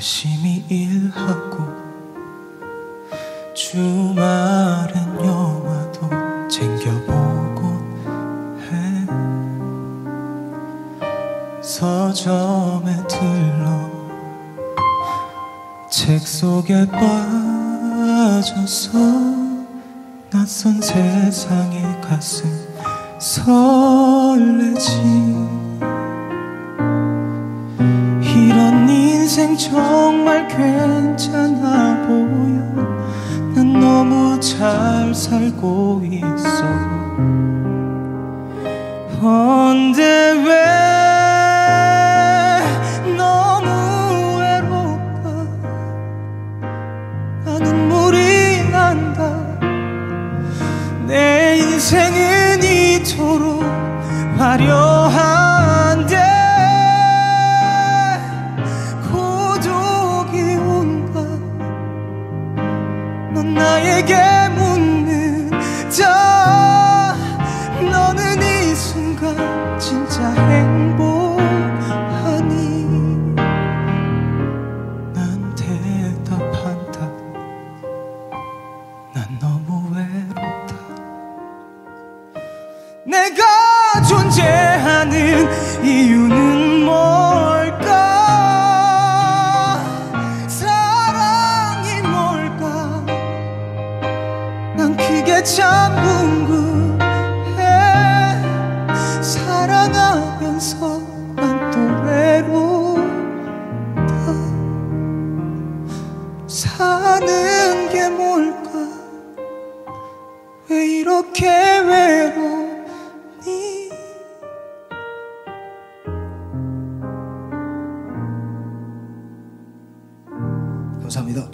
열심히 일하고 주말엔 영화도 챙겨보고 해. 서점에 들러 책 속에 빠져서 낯선 세상에 가슴 설레지. 인생 정말 괜찮아 보여. 난 너무 잘 살고 있어. 언제 왜 너무 외로울까? 나 눈물이 난다. 내 인생은 이토록 화려한 나에게 묻는다. 너는 이 순간 진짜 행복하니? 난 대답한다. 난 너무 외롭다. 내가 존재하는 이유는 참 궁금해. 사랑하면서 난 또 외롭다. 사는 게 뭘까? 왜 이렇게 외로니? 감사합니다